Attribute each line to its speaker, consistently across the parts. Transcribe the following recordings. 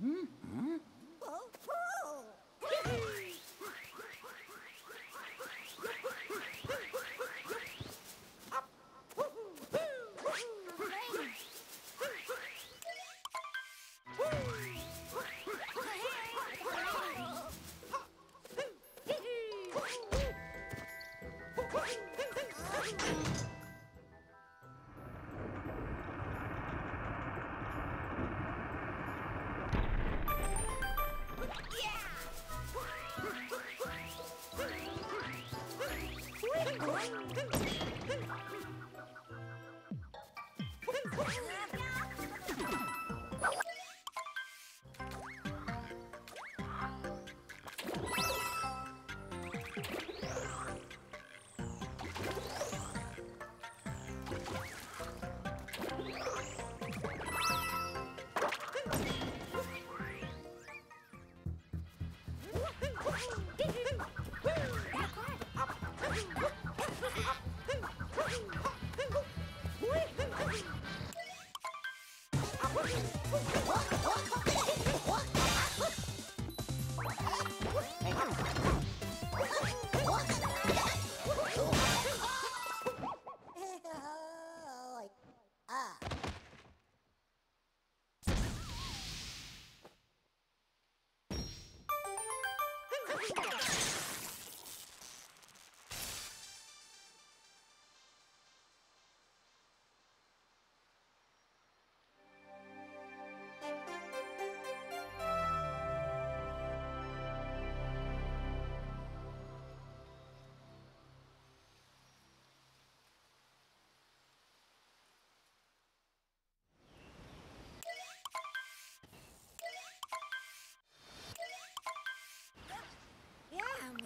Speaker 1: Mm-hmm. mm-hmm. What?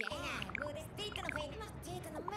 Speaker 1: Yeah,
Speaker 2: good. are to the it, must to the way.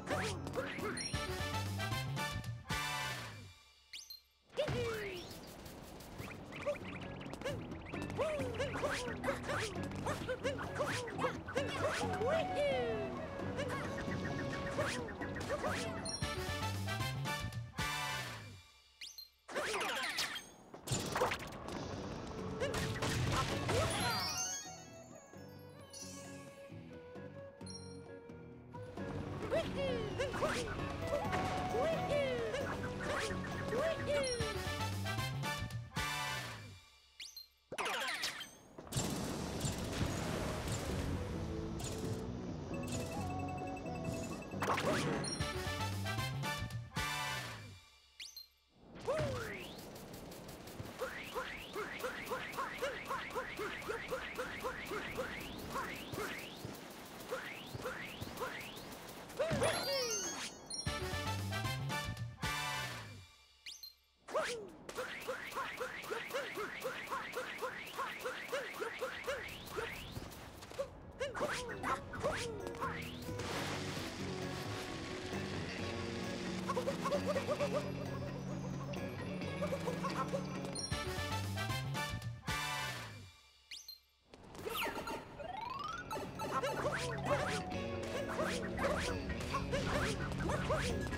Speaker 1: うん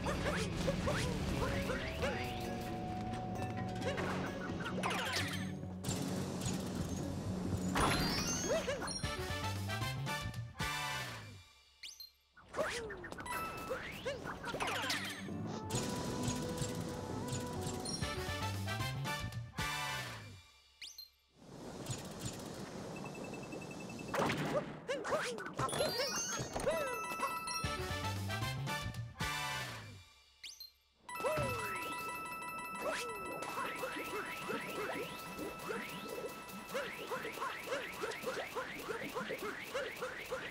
Speaker 1: Oh,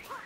Speaker 1: Ha!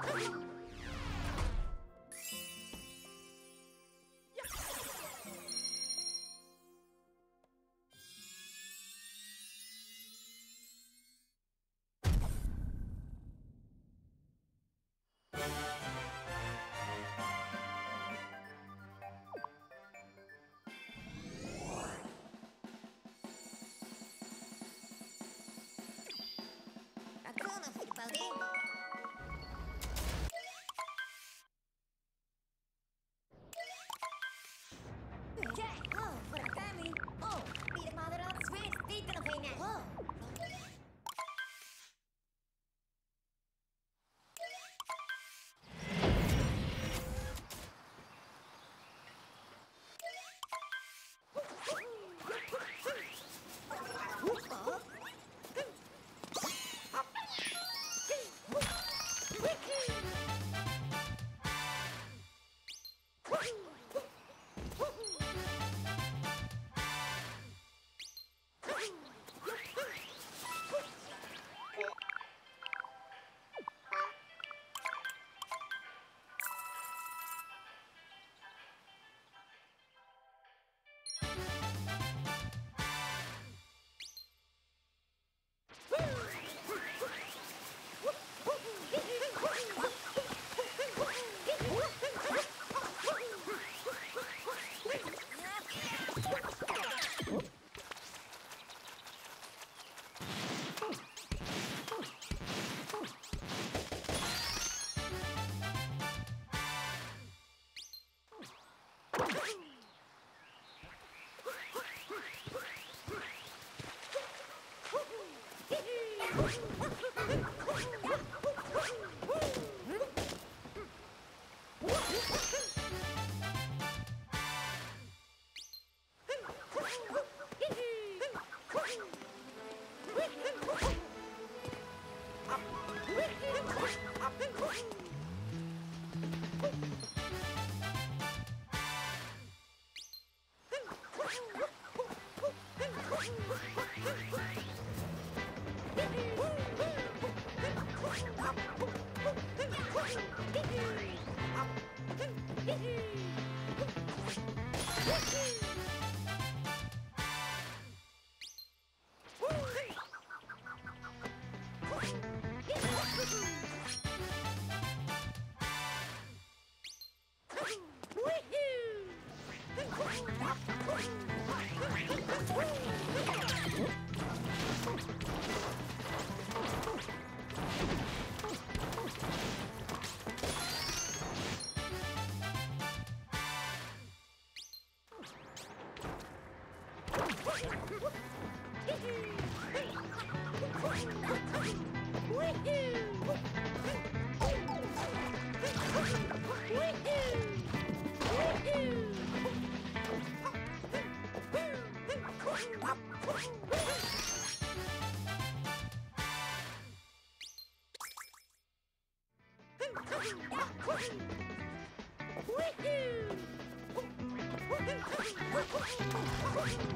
Speaker 1: Ha ha ha!
Speaker 2: Oh, what a family! Oh, mother up, sweet, deep in a pain now!
Speaker 1: Let's go. Oh, my God. Oh, my God.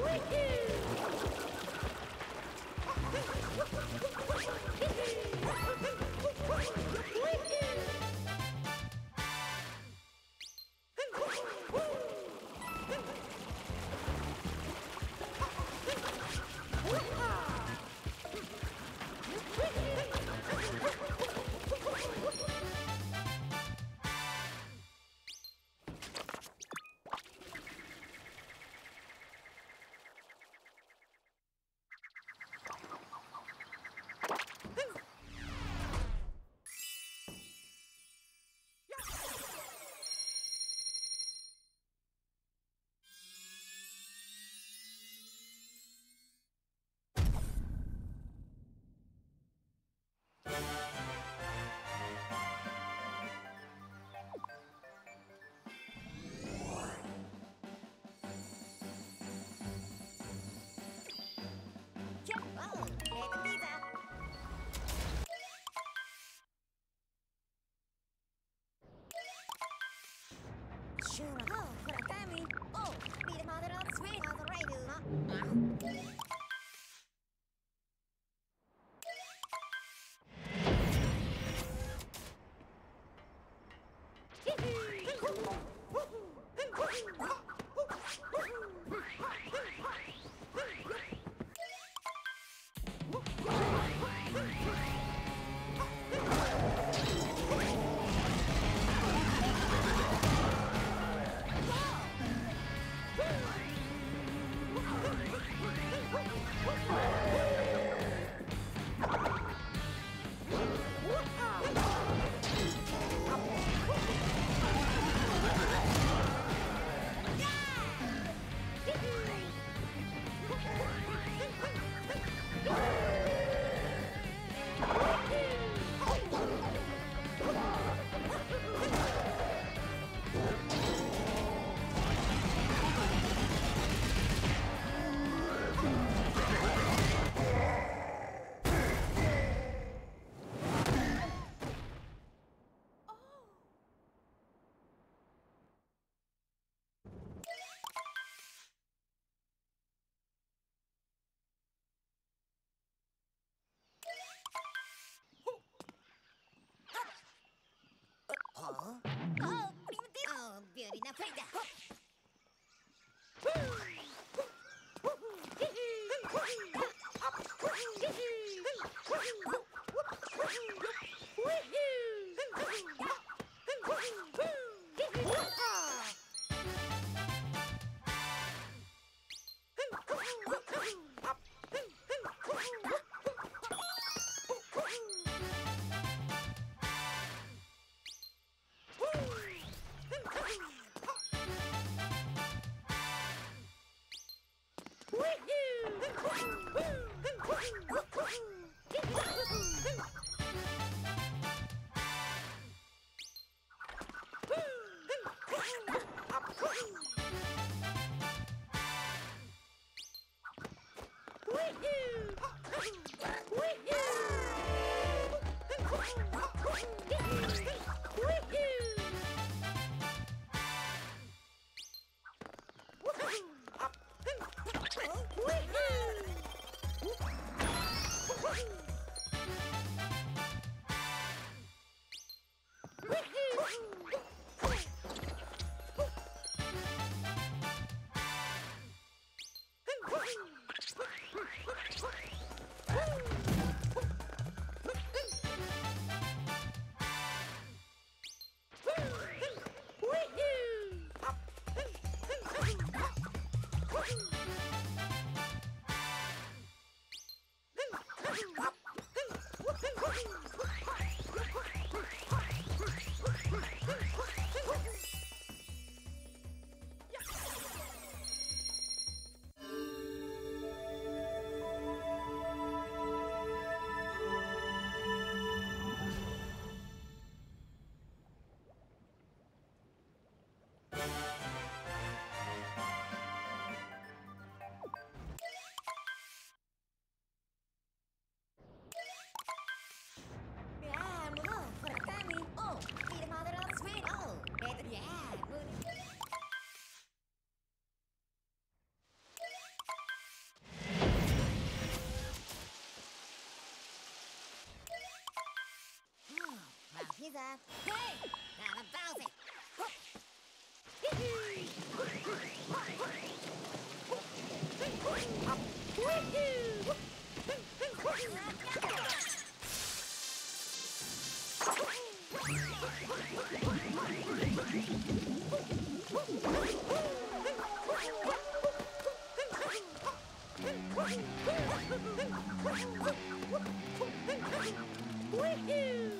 Speaker 1: Wee-hoo! Oh,
Speaker 2: oh, oh beauty, now play that. Oh. he's up. Hey! I'm a Bowser.
Speaker 1: Woohoo!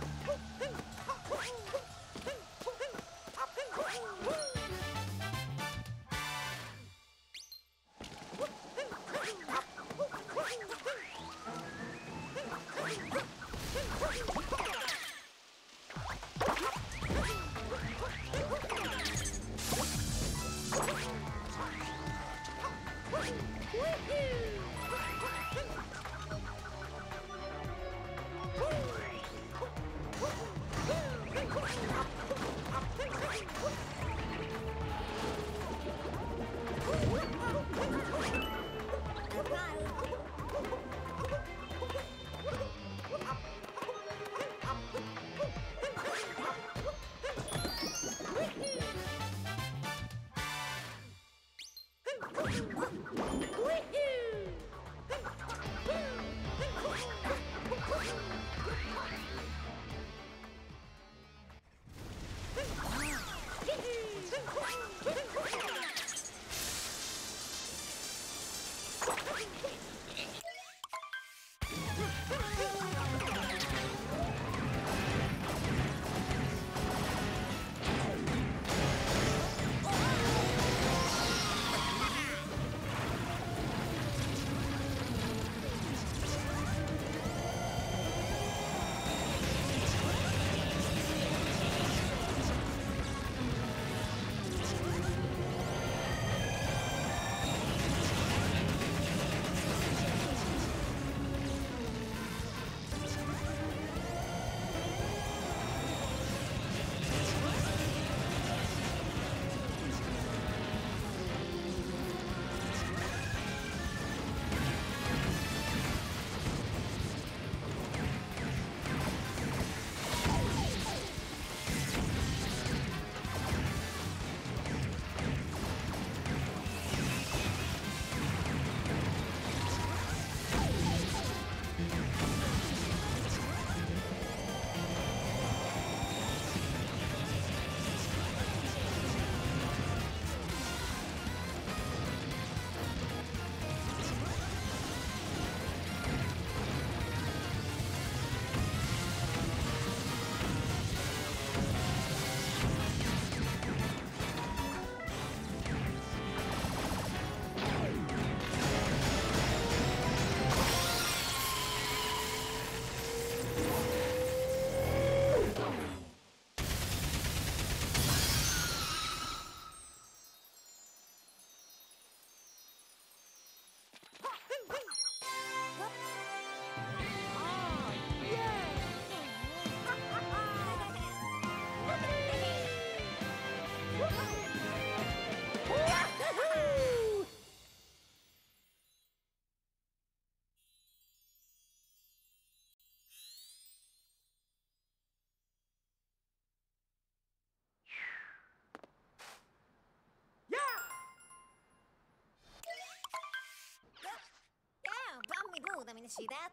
Speaker 1: going to see that?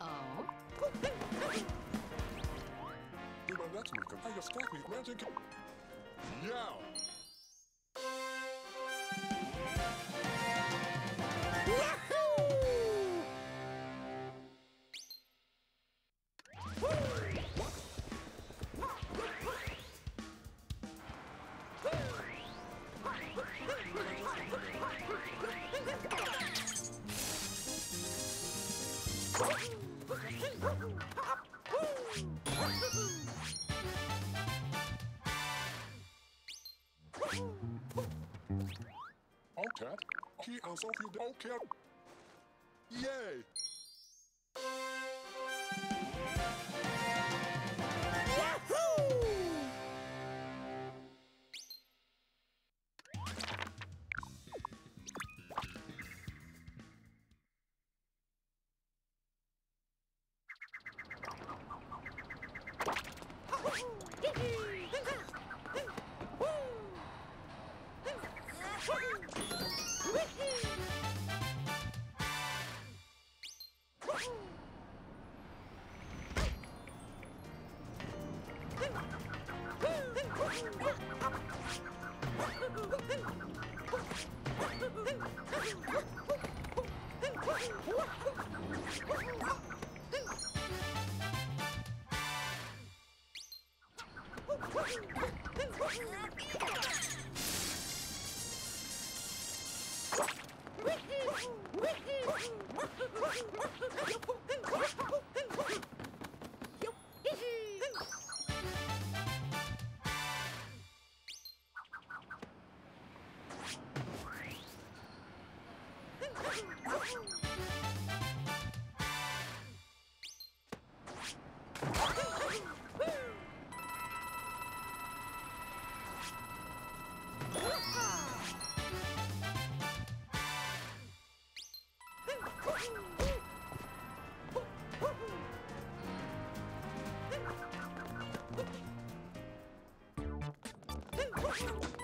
Speaker 1: Oh. magic. Yeah. so if you don't care. Woo!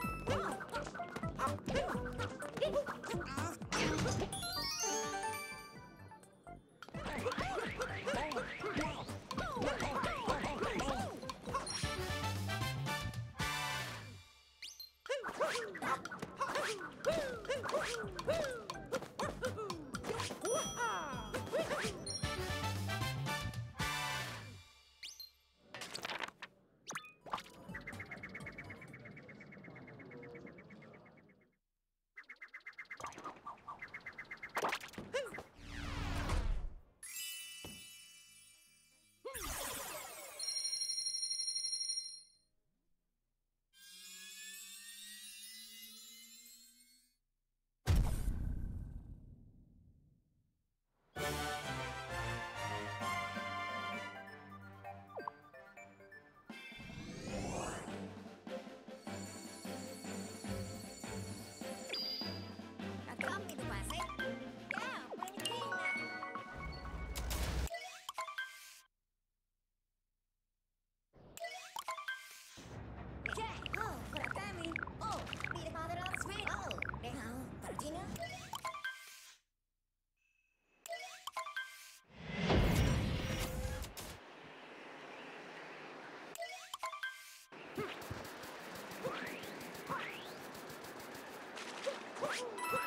Speaker 1: dinner? Woo!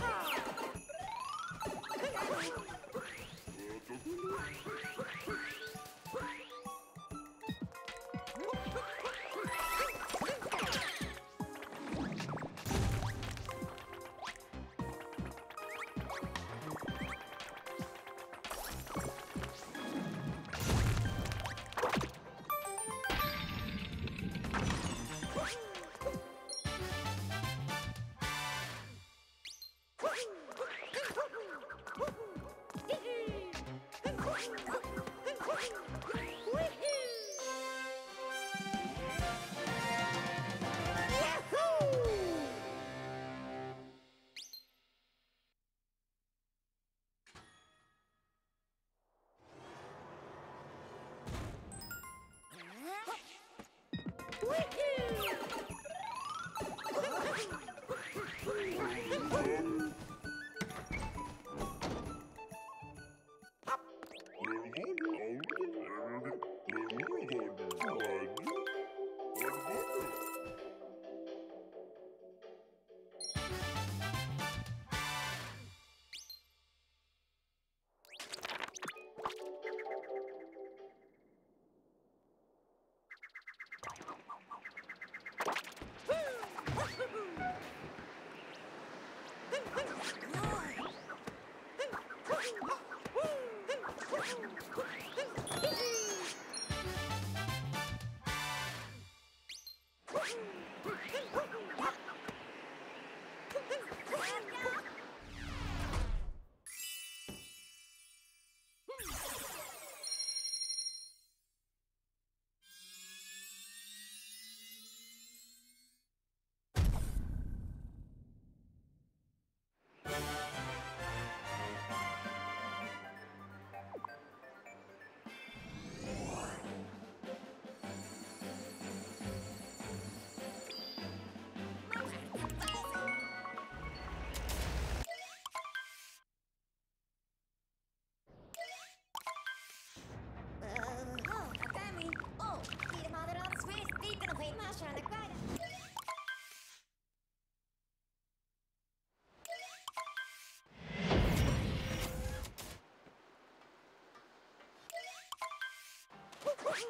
Speaker 1: Try. Woo!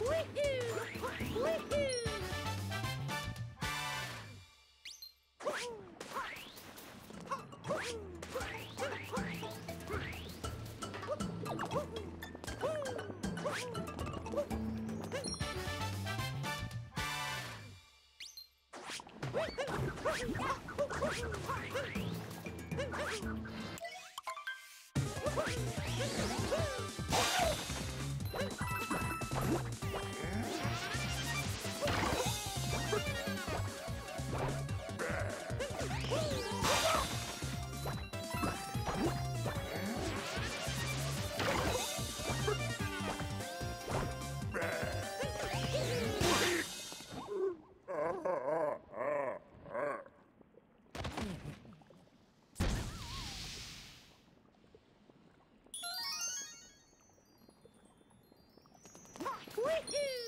Speaker 1: Woohoo! Woohoo! Woohoo!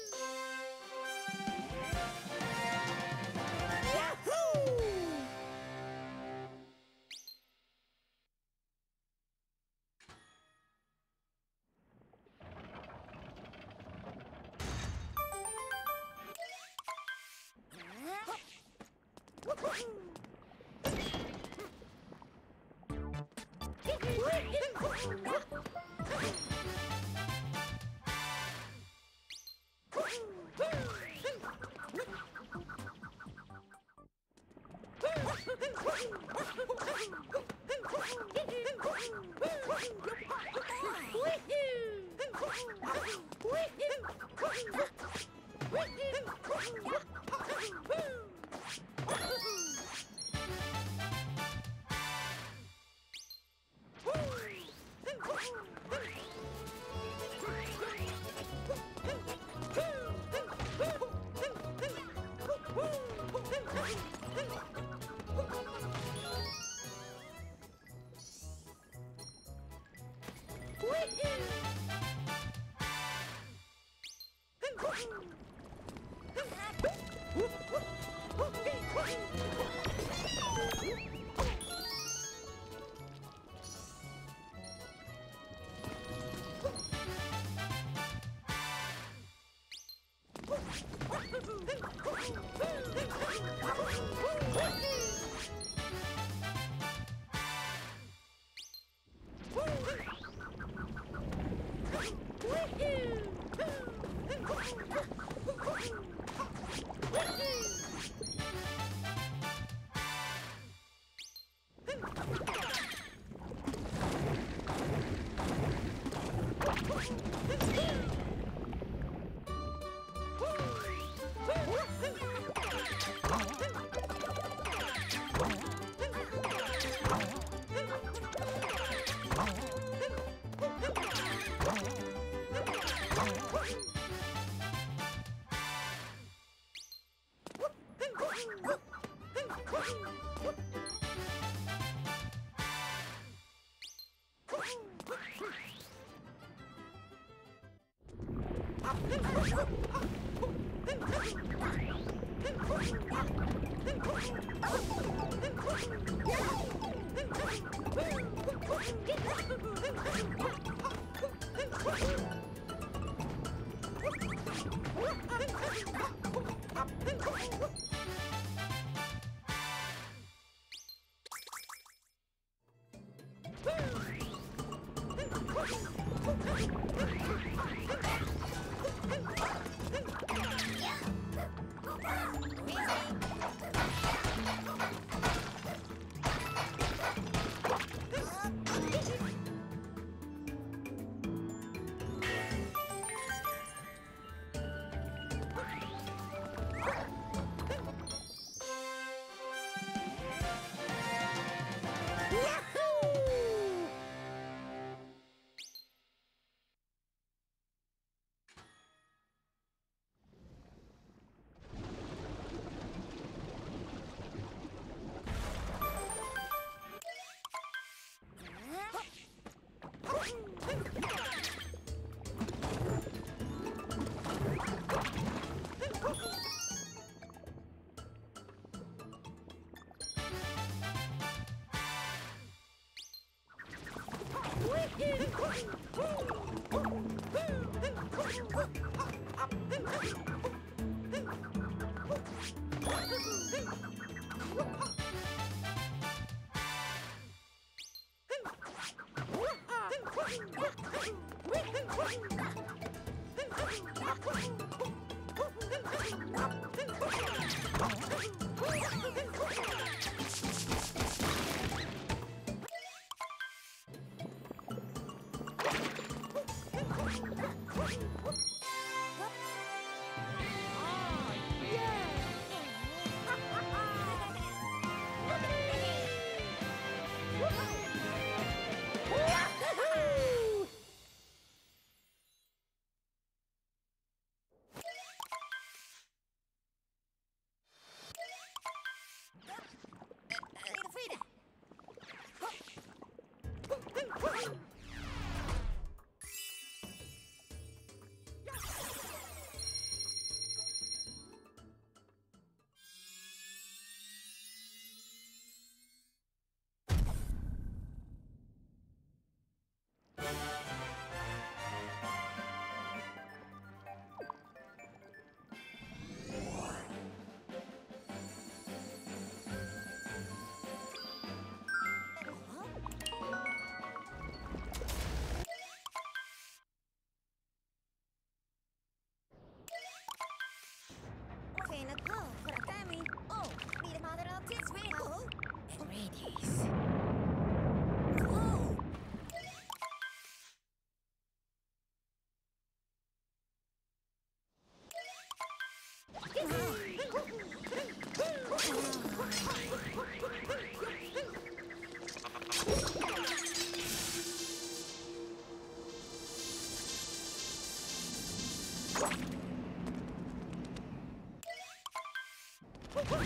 Speaker 1: Woohoo! Ah! Oh,
Speaker 2: For oh, Ready.
Speaker 1: Woo!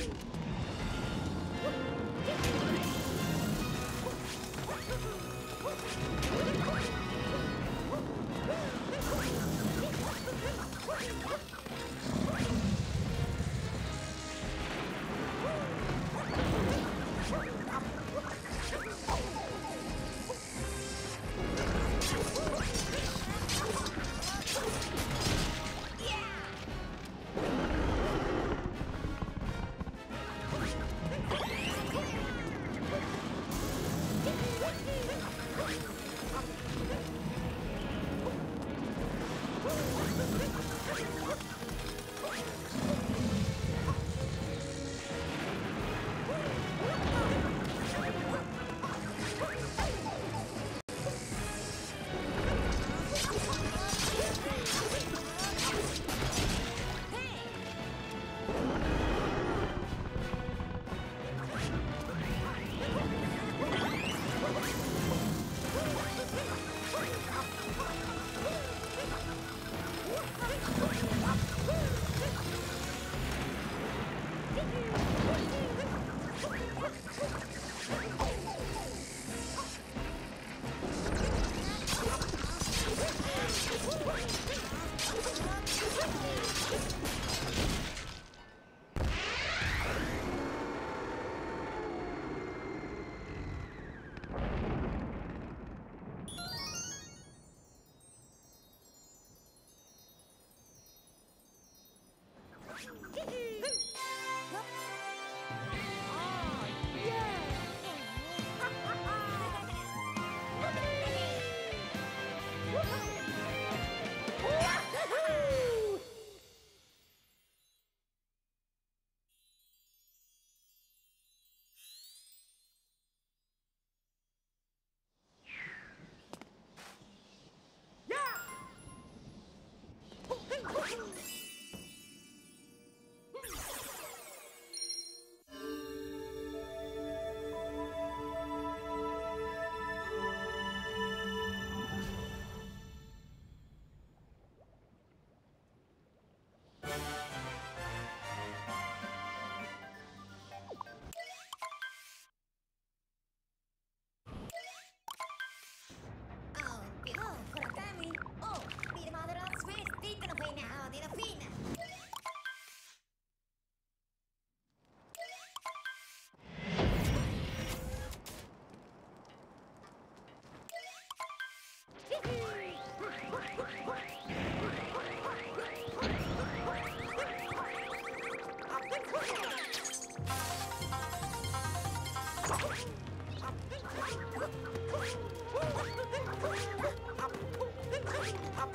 Speaker 1: Up,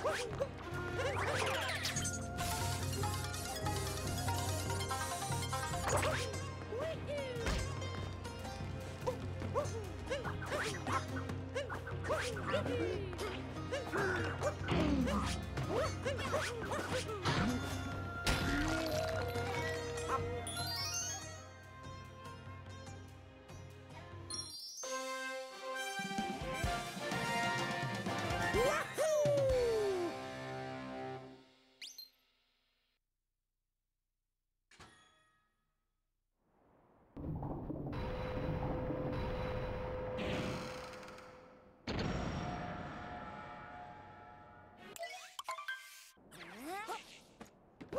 Speaker 1: up, up, up, up,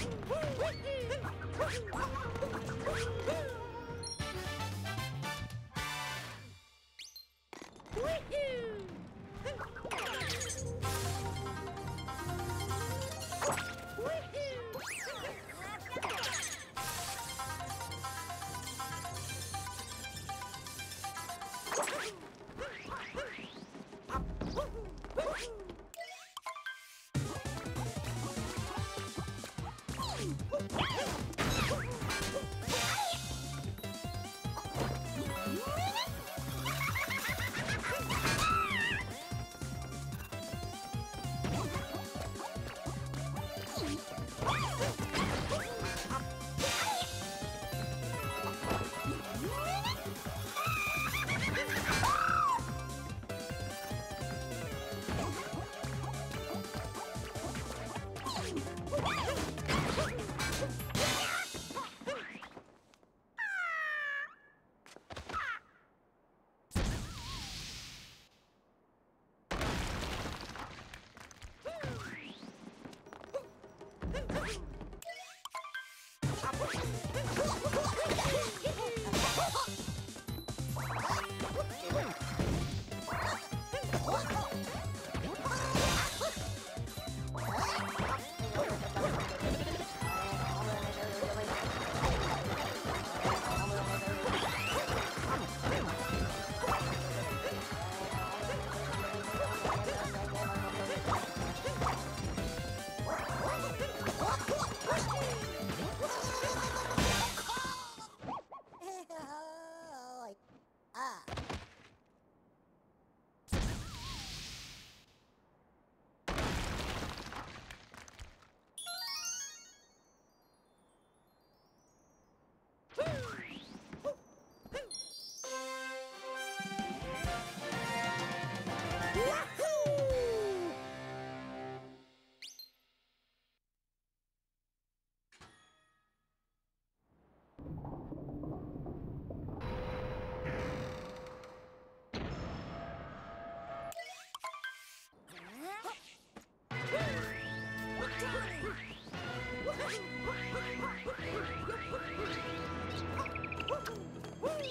Speaker 1: Woo!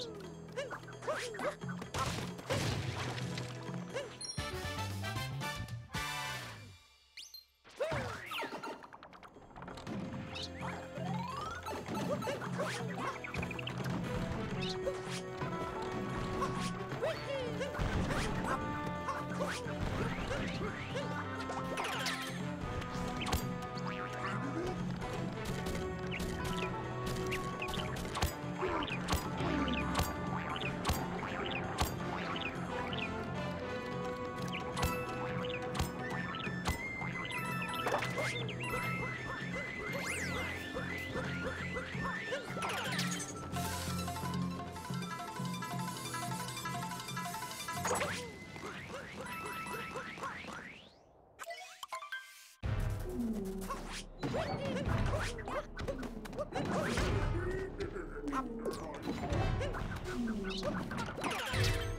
Speaker 1: うん。Ha ha ha ha!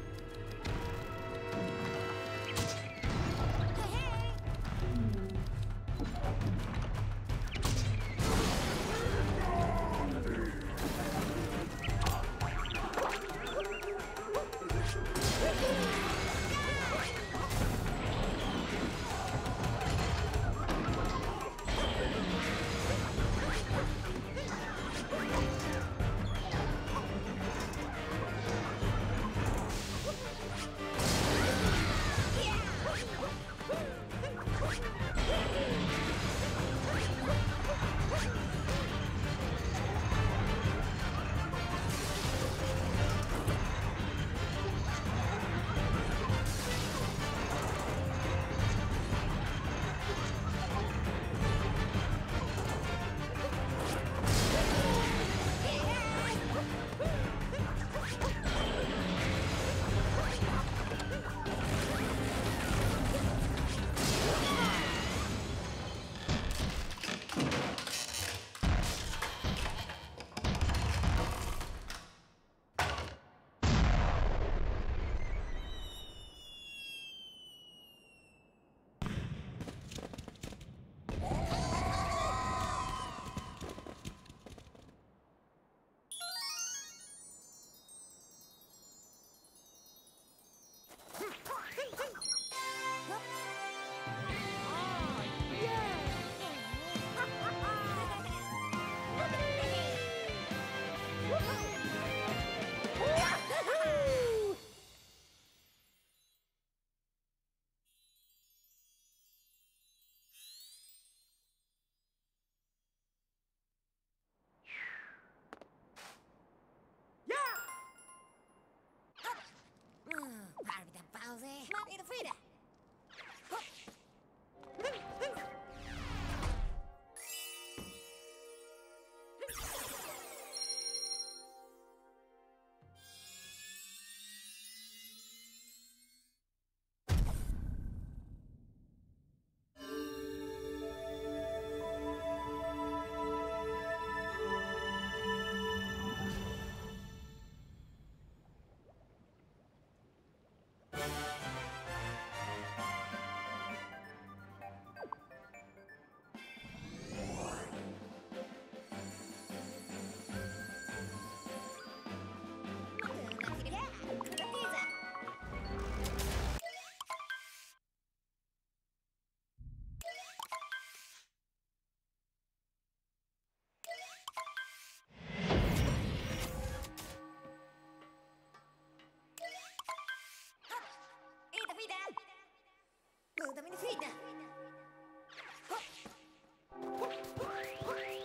Speaker 2: Frida! Frida! Manda-me Frida! Frida. Oh. Oh. Oh.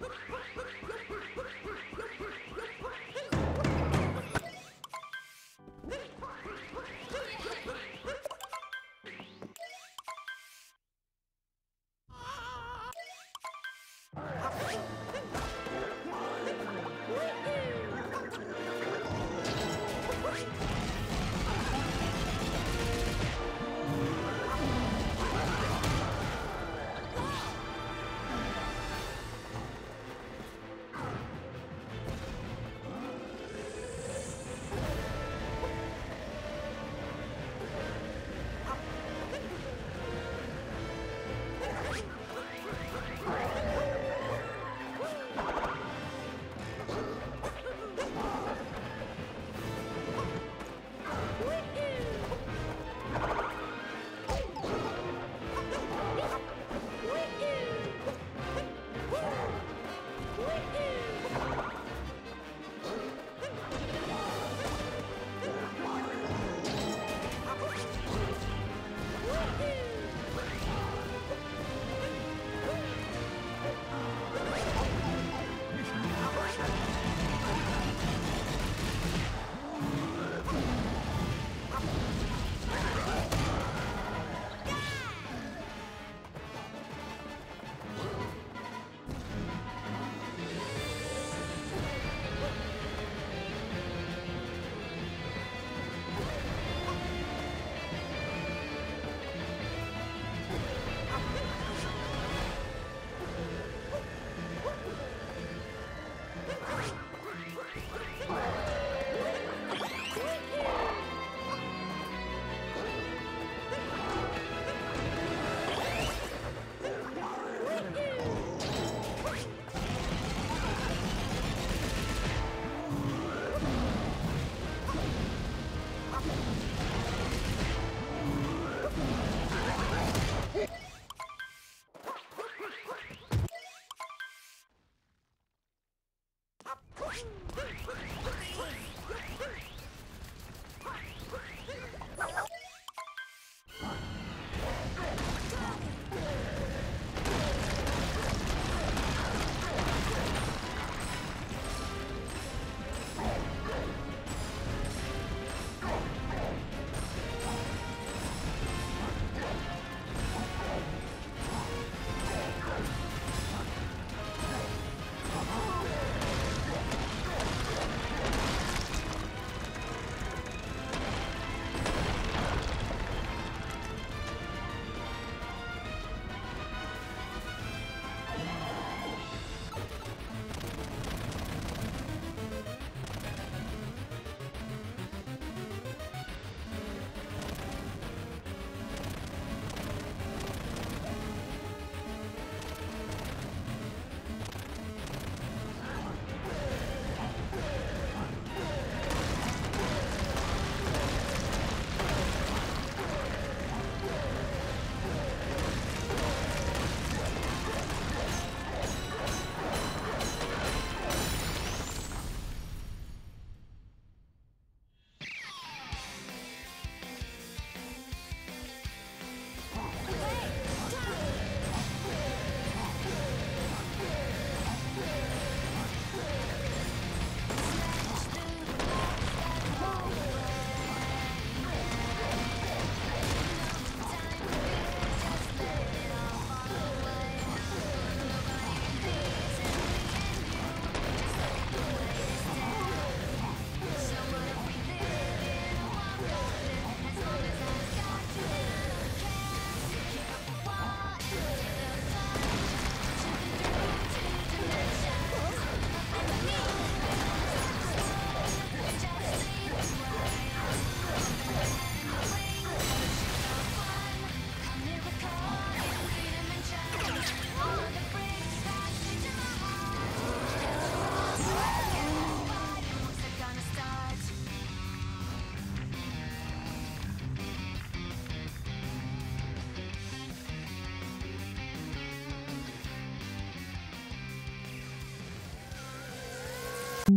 Speaker 1: Yo,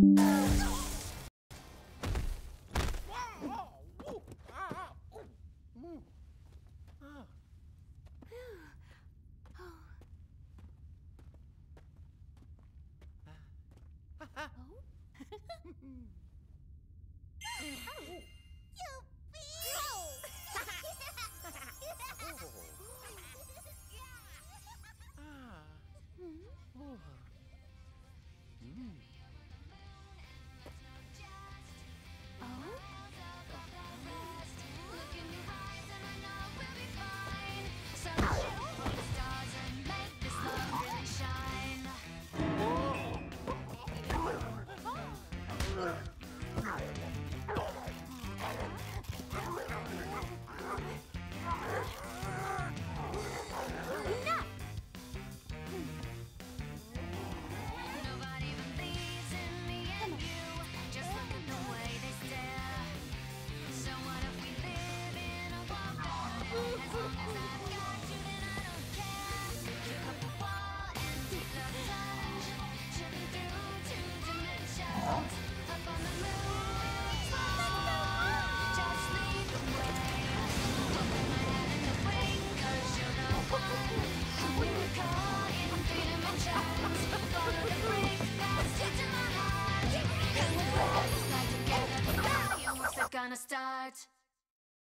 Speaker 1: thank you